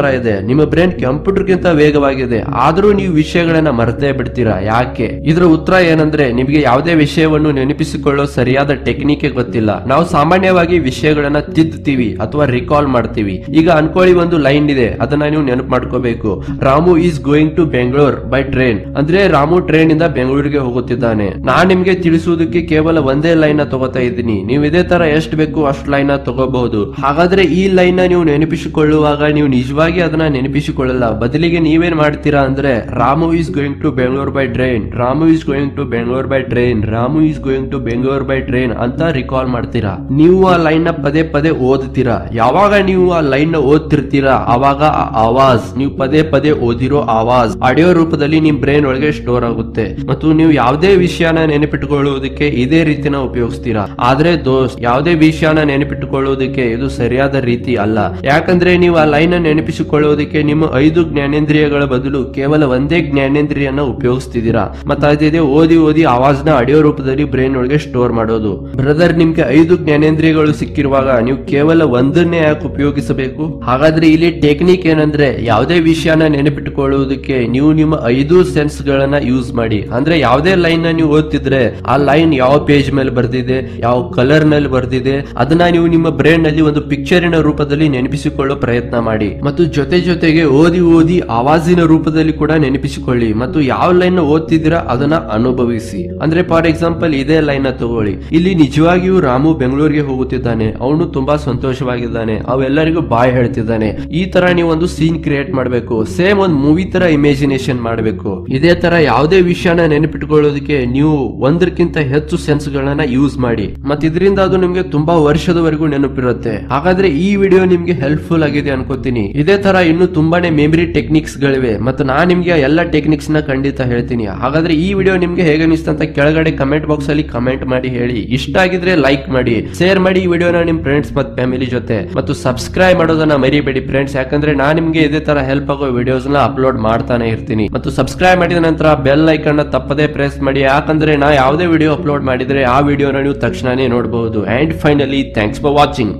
ತರ ಇದೆ. ನಿಮ್ಮ ಬ್ರೈನ್ ಕಂಪ್ಯೂಟರ್ಗಿಂತ ವೇಗವಾಗಿದೆ. ಆದ್ರೂ ನೀವು ವಿಷಯಗಳನ್ನ ಮರೆತೇ ಬಿಡ್ತೀರಾ? ಯಾಕೆ? ಇದರ ಉತ್ತರ ಏನಂದ್ರೆ, ನಿಮಗೆ ಯಾವುದೇ ವಿಷಯವನ್ನು ನೆನಪಿಸಿಕೊಳ್ಳೋ ಸರಿಯಾದ ಟೆಕ್ನಿಕ್ ಗೊತ್ತಿಲ್ಲ. ನಾವು ಸಾಮಾನ್ಯವಾಗಿ ವಿಷಯಗಳನ್ನ ತಿದ್ದುತ್ತೀವಿ ಅಥವಾ ರಿಕಾಲ್ ಮಾಡ್ತೀವಿ. ಈಗ ಅನ್ಕೊಳ್ಳಿ ಒಂದು ಲೈನ್ ಇದೆ. ಅದನ್ನ ನೀವು ನೆನಪು ಮಾಡ್ಕೋಬೇಕು. Ramu is going to Bengaluru by train. ಅಂದ್ರೆ ರಾಮು ಟ್ರೈನ್ ಇಂದ ಬೆಂಗಳೂರಿಗೆ ಹೋಗುತ್ತಿದ್ದಾನೆ. ನಾನ್ ನಿಮ್ಗೆ ತಿಳಿಸುವುದಕ್ಕೆ ಕೇವಲ ಒಂದೇ ಲೈನ್ನ ತಗೋತಾ ಇದ್ದೀನಿ. ನೀವು ಇದೇ ತರ ಎಷ್ಟು ಬೇಕು ಅಷ್ಟು ಲೈನ್ನ ತಗೋಬಹುದು. ಹಾಗಾದ್ರೆ ಈ ಲೈನ್ನ ನೀವು ನೆನಪಿಸಿಕೊಳ್ಳುವಾಗ ನೀವು ನಿಜವಾಗಿ ಅದನ್ನ ನೆನಪಿಸಿಕೊಳ್ಳಲ್ಲ. ಬದಲಿಗೆ ನೀವೇನ್ ಮಾಡ್ತೀರಾ ಅಂದ್ರೆ, Ramu is going to Bengaluru by train Ramu is going to Bengaluru by train Ramu is going to Bengaluru by train ಅಂತ ರಿಕಾಲ್ ಮಾಡ್ತೀರಾ? ನೀವು ಆ ಲೈನ್ನ ಪದೇ ಪದೇ ಓದ್ತೀರಾ? ಯಾವಾಗ ನೀವು ಆ ಲೈನ್ನ ಓದ್ತಿರ್ತೀರಾ? ಅವಾಗ ಆ ಆವಾಜ್, ನೀವು ಪದೇ ಪದೇ ಓದಿರೋ ಆವಾಜ್, ಆಡಿಯೋ ರೂಪದಲ್ಲಿ ನಿಮ್ ಬ್ರೈನ್ ಒಳಗೆ ಸ್ಟೋರ್ ಆಗುತ್ತೆ. ಮತ್ತು ನೀವು ಯಾವುದೇ ವಿಷಯನ ನೆನಪಿಟ್ಟುಕೊಳ್ಳುವುದಕ್ಕೆ ಇದೇ ರೀತಿನ ಉಪಯೋಗಿಸ್ತೀರಾ? ಆದ್ರೆ ದೋಸ್ತ್, ಯಾವುದೇ ವಿಷಯನ ನೆನಪಿಟ್ಟುಕೊಳ್ಳುವುದಕ್ಕೆ ಇದು ಸರಿಯಾದ ರೀತಿ ಅಲ್ಲ. ಯಾಕಂದ್ರೆ ನೀವು ಆ ಲೈನ್ ನೆನಪಿಸಿಕೊಳ್ಳುವುದಕ್ಕೆ ನಿಮ್ಮ ಐದು ಜ್ಞಾನೇಂದ್ರಿಯಗಳ ಬದಲು ಕೇವಲ ಒಂದೇ ಜ್ಞಾನೇಂದ್ರಿಯನ್ನ ಉಪಯೋಗಿಸ್ತಿದ್ದೀರಾ? ಮತ್ತೆ ಅದಿದೆ ಓದಿ ಓದಿ ಆವಾಜ್ನ ಆಡಿಯೋ ರೂಪದಲ್ಲಿ ಬ್ರೈನ್ ಒಳಗೆ ಸ್ಟೋರ್ ಮಾಡೋದು. ಬ್ರದರ್ ನಿಮ್ಗೆ ಐದು ಜ್ಞಾನೇಂದ್ರಿಯಗಳು ಸಿಕ್ಕಿರುವಾಗ ನೀವು ಕೇವಲ ಒಂದನ್ನೇ ಯಾಕೆ ಉಪಯೋಗಿಸಬೇಕು? ಹಾಗಾದ್ರೆ ಇಲ್ಲಿ ಟೆಕ್ನಿಕ್ ಏನಂದ್ರೆ ಯಾವುದೇ ವಿಷಯನ ನೆನಪಿಟ್ಟುಕೊಳ್ಳುವುದಕ್ಕೆ ನೀವು ನಿಮ್ಮ ಐದು ಸೆನ್ಸ್ ಗಳನ್ನ ಯೂಸ್ ಮಾಡಿ. ಅಂದ್ರೆ ಯಾವುದೇ ಲೈನ್ನ ನೀವು ಓದ್ತಿದ್ರೆ ಆ ಲೈನ್ ಯಾವ ಪೇಜ್ ಮೇಲೆ ಬರ್ದಿದೆ, ಯಾವ ಕಲರ್ನಲ್ಲಿ ಬರ್ದಿದೆ, ಅದನ್ನ ನೀವು ನಿಮ್ಮ ಬ್ರೈನ್ನಲ್ಲಿ ಒಂದು ಪಿಕ್ಚರಿನ ರೂಪದಲ್ಲಿ ನೆನಪಿಸಿಕೊಳ್ಳೋ ಪ್ರಯತ್ನ ಮಾಡಿ. ಮತ್ತು ಜೊತೆ ಜೊತೆಗೆ ಓದಿ ಓದಿ ಆವಾಜಿನ ರೂಪದಲ್ಲಿ ಕೂಡ ನೆನಪಿಸಿಕೊಳ್ಳಿ ಮತ್ತು ಯಾವ ಲೈನ್ ಓದ್ತಿದ್ದೀರಾ ಅದನ್ನ ಅನುಭವಿಸಿ. ಅಂದ್ರೆ ಫಾರ್ ಎಕ್ಸಾಂಪಲ್ ಇದೇ ಲೈನ್ ತಗೊಳ್ಳಿ. ಇಲ್ಲಿ ನಿಜವಾಗಿಯೂ ರಾಮು ಬೆಂಗಳೂರಿಗೆ ಹೋಗುತ್ತಿದ್ದಾನೆ. ಅವನು ತುಂಬಾ ಸಂತೋಷವಾಗಿದ್ದಾನೆ. ಅವೆಲ್ಲರಿಗೂ ಬಾಯ್ ಹೇಳ್ತಿದ್ದಾನೆ. ಈ ತರ ನೀವು ಒಂದು ಸೀನ್ ಕ್ರಿಯೇಟ್ ಮಾಡಬೇಕು. ಸೇಮ್ ಒಂದು ಮೂವಿ ತರ ಇಮೇಜಿನೇಷನ್ ಮಾಡಬೇಕು. ಇದೇ ತರ ಯಾವುದೇ ವಿಷಯನ ನೆನಪಿಟ್ಕೊಳ್ಳೋದಕ್ಕೆ ನೀವು ಒಂದಕ್ಕಿಂತ ಹೆಚ್ಚು ಸೆನ್ಸ್ ಗಳನ್ನ ಯೂಸ್ ಮಾಡಿ. ಮತ್ತೆ ಇದರಿಂದ ಅದು ನಿಮ್ಗೆ ತುಂಬಾ ವರ್ಷದವರೆಗೂ ನೆನಪಿರುತ್ತೆ. ಹಾಗಾದ್ರೆ ಈ ವಿಡಿಯೋ ನಿಮ್ಗೆ ಹೆಲ್ಪ್ಫುಲ್ ಆಗಿದೆ ಅನ್ಕೋತೀನಿ. ಇದೇ ತರ ಇನ್ನು ತುಂಬಾನೇ ಮೆಮರಿ ಟೆಕ್ನಿಕ್ಸ್ ಗಳಿವೆ. ಮತ್ತು ನಾನು ನಿಮ್ಗೆ ಎಲ್ಲ ಟೆಕ್ನಿಕ್ಸ್ನ ಖಂಡಿತ ಹೇಳ್ತೀನಿ. ಹಾಗಾದ್ರೆ ಈ ವಿಡಿಯೋ ನಿಮ್ಗೆ ಹೇಗೆ ಅನಿಸ್ತು ಅಂತ ಕೆಳಗಡೆ ಕಮೆಂಟ್ ಬಾಕ್ಸ್ ಅಲ್ಲಿ ಕಮೆಂಟ್ ಮಾಡಿ ಹೇಳಿ. ಇಷ್ಟ ಆಗಿದ್ರೆ ಲೈಕ್ ಮಾಡಿ. ಶೇರ್ ಮಾಡಿ ಈ ವಿಡಿಯೋನ ನಿಮ್ ಫ್ರೆಂಡ್ಸ್ ಮತ್ತು ಫ್ಯಾಮಿಲಿ ಜೊತೆ. ಮತ್ತು ಸಬ್ಸ್ಕ್ರೈಬ್ ಮಾಡೋದನ್ನ ಮರಿಬೇಡಿ ಫ್ರೆಂಡ್ಸ್ ಯಾಕಂದ್ರೆ ನಾನು ನಿಮ್ಗೆ ಇದೇ ತರ ಹೆಲ್ಪ್ ಆಗೋ ವಿಡಿಯೋಸ್ನ ಅಪ್ಲೋಡ್ ಮಾಡ್ತಾನೆ ಇರ್ತೀನಿ. ಮತ್ತು ಸಬ್ಸ್ಕ್ರೈಬ್ ಮಾಡಿದ ನಂತರ ಬೆಲ್ ಐಕನ್ನ ತಪ್ಪದೇ ಪ್ರೆಸ್ ಮಾಡಿ. ಯಾಕಂದ್ರೆ ನಾ ಯಾವುದೇ ವಿಡಿಯೋ ಅಪ್ಲೋಡ್ ಮಾಡಿದ್ರೆ ಆ ವಿಡಿಯೋನ ನೀವು ತಕ್ಷಣನೇ ನೋಡಬಹುದು and finally thanks for watching